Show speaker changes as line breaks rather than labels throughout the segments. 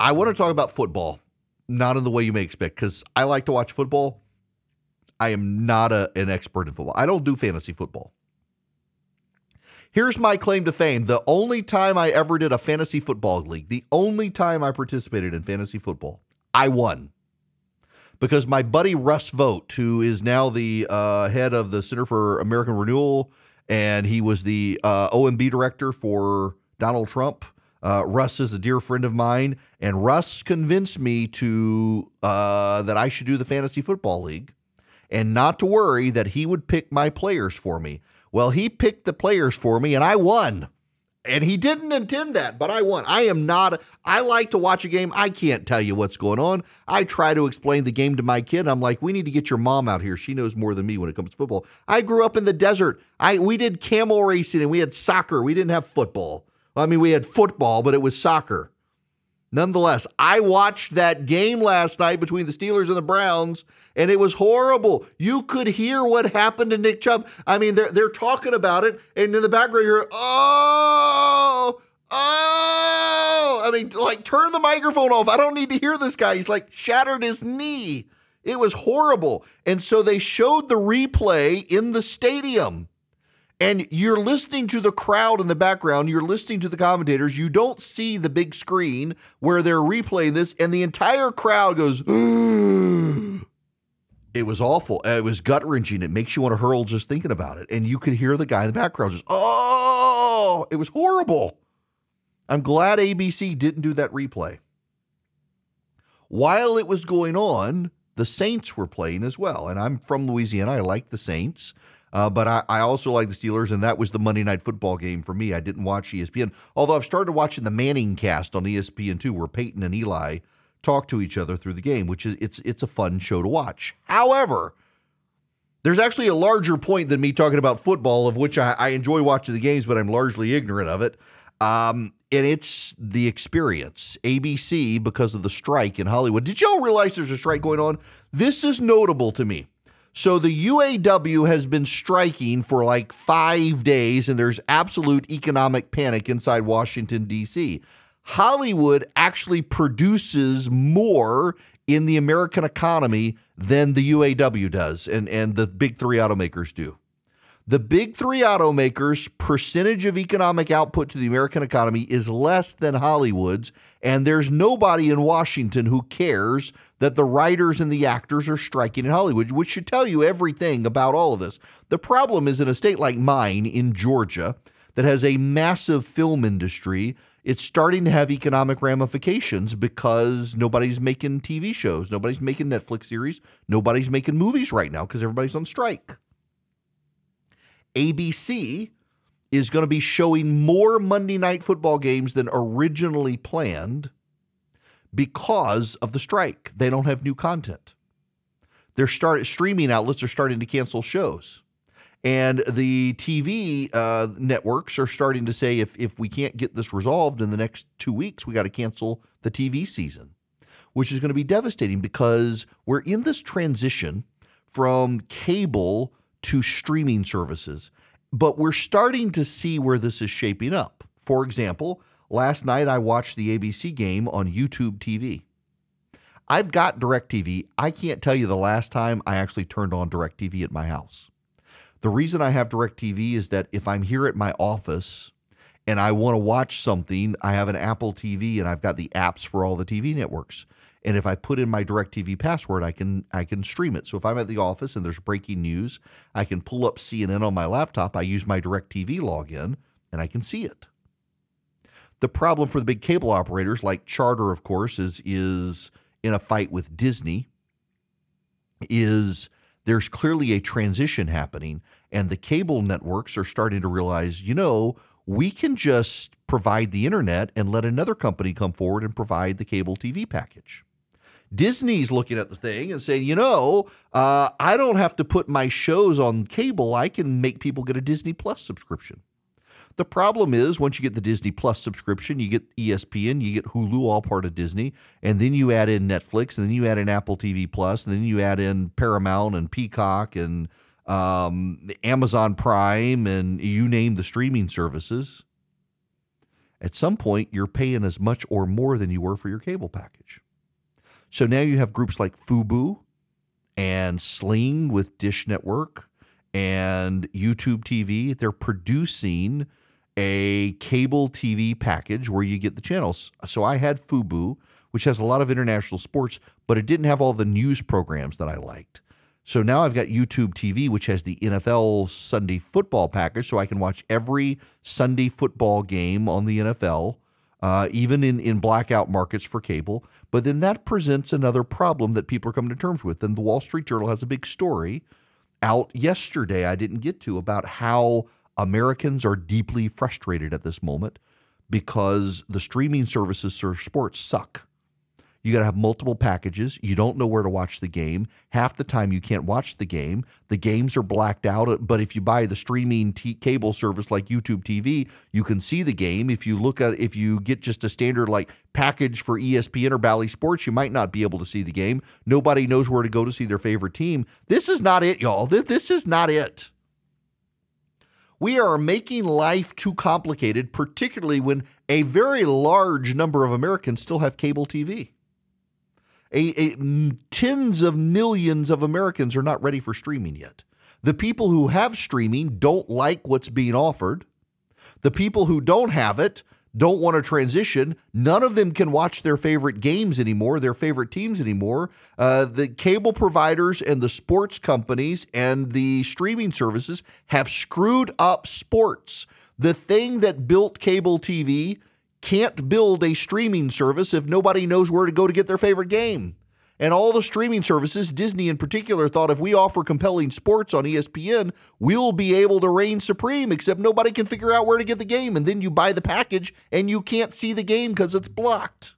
I want to talk about football, not in the way you may expect, because I like to watch football. I am not a, an expert in football. I don't do fantasy football. Here's my claim to fame. The only time I ever did a fantasy football league, the only time I participated in fantasy football, I won. Because my buddy Russ Vought, who is now the uh, head of the Center for American Renewal, and he was the uh, OMB director for Donald Trump. Uh, Russ is a dear friend of mine, and Russ convinced me to uh, that I should do the fantasy football league, and not to worry that he would pick my players for me. Well, he picked the players for me and I won. And he didn't intend that, but I won. I am not, I like to watch a game. I can't tell you what's going on. I try to explain the game to my kid. I'm like, we need to get your mom out here. She knows more than me when it comes to football. I grew up in the desert. I we did camel racing and we had soccer. We didn't have football. I mean, we had football, but it was soccer. Nonetheless, I watched that game last night between the Steelers and the Browns, and it was horrible. You could hear what happened to Nick Chubb. I mean, they're they're talking about it, and in the background you're oh oh. I mean, like turn the microphone off. I don't need to hear this guy. He's like shattered his knee. It was horrible, and so they showed the replay in the stadium and you're listening to the crowd in the background, you're listening to the commentators, you don't see the big screen where they're replaying this, and the entire crowd goes, it was awful. It was gut wrenching. It makes you want to hurl just thinking about it. And you could hear the guy in the background just, oh, it was horrible. I'm glad ABC didn't do that replay. While it was going on, the Saints were playing as well. And I'm from Louisiana. I like the Saints. Uh, but I, I, also like the Steelers, and that was the Monday night football game for me. I didn't watch ESPN, although I've started watching the Manning cast on ESPN too, where Peyton and Eli talk to each other through the game, which is it's it's a fun show to watch. However, there's actually a larger point than me talking about football, of which I, I enjoy watching the games, but I'm largely ignorant of it. Um, and it's the experience. ABC, because of the strike in Hollywood. Did y'all realize there's a strike going on? This is notable to me. So the UAW has been striking for like five days, and there's absolute economic panic inside Washington, D.C. Hollywood actually produces more in the American economy than the UAW does, and, and the big three automakers do. The big three automakers' percentage of economic output to the American economy is less than Hollywood's, and there's nobody in Washington who cares that the writers and the actors are striking in Hollywood, which should tell you everything about all of this. The problem is in a state like mine in Georgia that has a massive film industry, it's starting to have economic ramifications because nobody's making TV shows, nobody's making Netflix series, nobody's making movies right now because everybody's on strike. ABC is going to be showing more Monday night football games than originally planned because of the strike. They don't have new content. Their start streaming outlets are starting to cancel shows. And the TV uh, networks are starting to say if, if we can't get this resolved in the next two weeks, we got to cancel the TV season, which is going to be devastating because we're in this transition from cable to streaming services. But we're starting to see where this is shaping up. For example, last night I watched the ABC game on YouTube TV. I've got DirecTV. I can't tell you the last time I actually turned on DirecTV at my house. The reason I have DirecTV is that if I'm here at my office and I want to watch something, I have an Apple TV and I've got the apps for all the TV networks. And if I put in my DirecTV password, I can I can stream it. So if I'm at the office and there's breaking news, I can pull up CNN on my laptop. I use my DirecTV login and I can see it. The problem for the big cable operators like Charter, of course, is is in a fight with Disney. Is there's clearly a transition happening, and the cable networks are starting to realize, you know, we can just provide the internet and let another company come forward and provide the cable TV package. Disney's looking at the thing and saying, you know, uh, I don't have to put my shows on cable. I can make people get a Disney Plus subscription. The problem is once you get the Disney Plus subscription, you get ESPN, you get Hulu, all part of Disney, and then you add in Netflix, and then you add in Apple TV Plus, and then you add in Paramount and Peacock and um, Amazon Prime, and you name the streaming services. At some point, you're paying as much or more than you were for your cable package. So now you have groups like Fubo and Sling with Dish Network and YouTube TV. They're producing a cable TV package where you get the channels. So I had Fubo, which has a lot of international sports, but it didn't have all the news programs that I liked. So now I've got YouTube TV, which has the NFL Sunday football package, so I can watch every Sunday football game on the NFL, uh, even in, in blackout markets for cable. But then that presents another problem that people are coming to terms with. And the Wall Street Journal has a big story out yesterday I didn't get to about how Americans are deeply frustrated at this moment because the streaming services for sports suck. You got to have multiple packages. You don't know where to watch the game. Half the time you can't watch the game. The games are blacked out. Uh, but if you buy the streaming t- cable service like YouTube TV, you can see the game. If you look at if you get just a standard like package for ESPN or Bally Sports, you might not be able to see the game. Nobody knows where to go to see their favorite team. This is not it, y'all. This is not it. We are making life too complicated, particularly when a very large number of Americans still have cable TV. A, a, tens of millions of Americans are not ready for streaming yet. The people who have streaming don't like what's being offered. The people who don't have it don't want to transition. None of them can watch their favorite games anymore, their favorite teams anymore. Uh, the cable providers and the sports companies and the streaming services have screwed up sports. The thing that built cable TV can't build a streaming service if nobody knows where to go to get their favorite game. And all the streaming services, Disney in particular, thought if we offer compelling sports on ESPN, we'll be able to reign supreme, except nobody can figure out where to get the game. And then you buy the package and you can't see the game because it's blocked.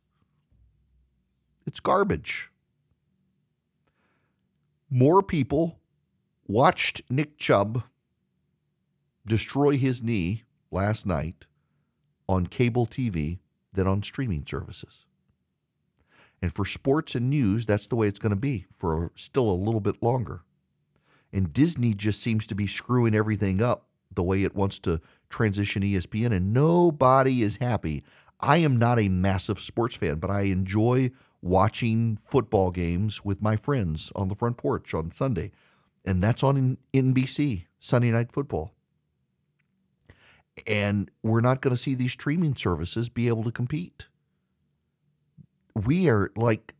It's garbage. More people watched Nick Chubb destroy his knee last night on cable TV than on streaming services. And for sports and news, that's the way it's going to be for still a little bit longer. And Disney just seems to be screwing everything up the way it wants to transition ESPN, and nobody is happy. I am not a massive sports fan, but I enjoy watching football games with my friends on the front porch on Sunday. And that's on NBC, Sunday Night Football. And we're not going to see these streaming services be able to compete we are like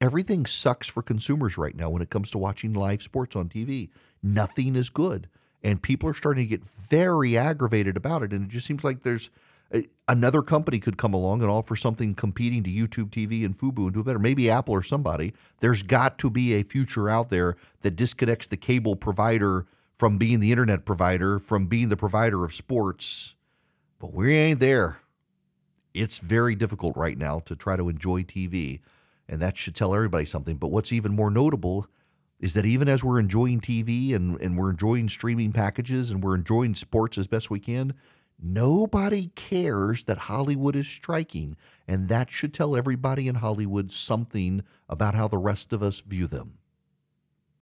everything sucks for consumers right now when it comes to watching live sports on TV. Nothing is good. And people are starting to get very aggravated about it. And it just seems like there's a, another company could come along and offer something competing to YouTube TV and Fubo and do better. Maybe Apple or somebody. There's got to be a future out there that disconnects the cable provider from being the internet provider, from being the provider of sports. But we ain't there it's very difficult right now to try to enjoy TV, and that should tell everybody something. But what's even more notable is that even as we're enjoying TV and, and we're enjoying streaming packages and we're enjoying sports as best we can, nobody cares that Hollywood is striking. And that should tell everybody in Hollywood something about how the rest of us view them.